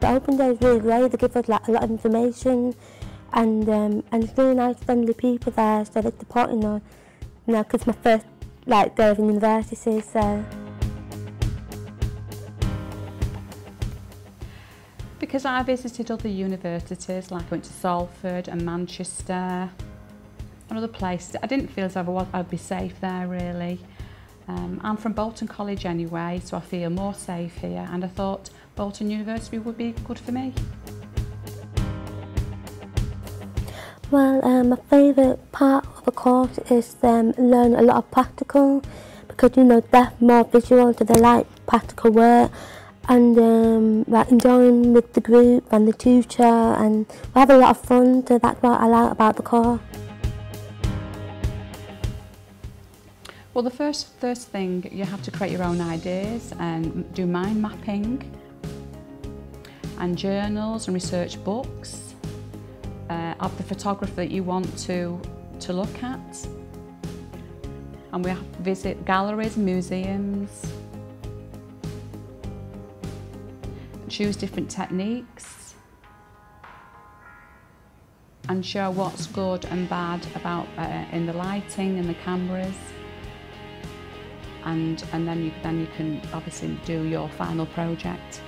the open day is really great. They give us like, a lot of information and um, and it's really nice, friendly people there. So they're supporting us, you know, because my first like day of university, so. Because I visited other universities, like I went to Salford and Manchester, and other places, I didn't feel as though I'd be safe there really. Um, I'm from Bolton College anyway, so I feel more safe here, and I thought Bolton University would be good for me. Well, um, my favourite part of the course is um, learn a lot of practical because you know they're more visual, so they like practical work and um, like enjoying with the group and the tutor and we have a lot of fun, so that's what I like about the course. Well, the first, first thing, you have to create your own ideas and do mind mapping and journals and research books uh, of the photographer that you want to, to look at. And we visit galleries, museums, choose different techniques and show what's good and bad about uh, in the lighting and the cameras and, and then, you, then you can obviously do your final project.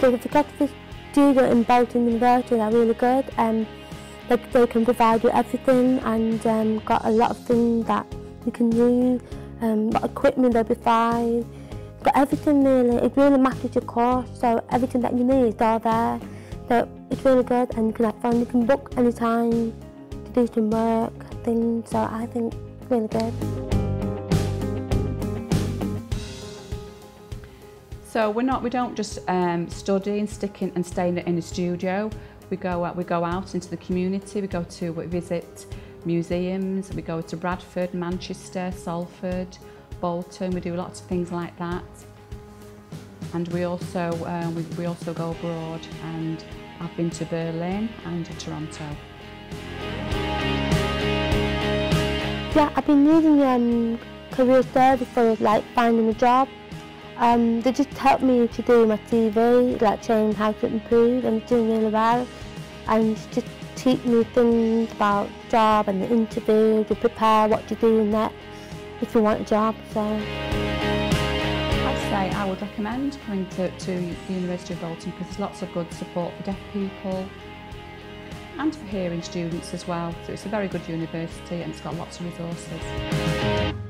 The photography studio in Bolton University are really good. Um, they, they can provide you everything and um, got a lot of things that you can use, um, equipment they'll be fine, got everything really, it really matches your course, so everything that you need is all there. So it's really good and you can have fun, you can book anytime to do some work, things, so I think it's really good. So we're not, we don't just um, study and stick in and stay in, in a studio. We go out, we go out into the community. We go to we visit museums. We go to Bradford, Manchester, Salford, Bolton. We do lots of things like that. And we also uh, we, we also go abroad. And I've been to Berlin and to Toronto. Yeah, I've been using um, career service for like finding a job. Um, they just helped me to do my CV, like showing how to improve and doing really well. And just teach me things about job and the interview, to prepare what to do next if you want a job. So. I'd say I would recommend coming to, to the University of Bolton because there's lots of good support for deaf people and for hearing students as well. So it's a very good university and it's got lots of resources.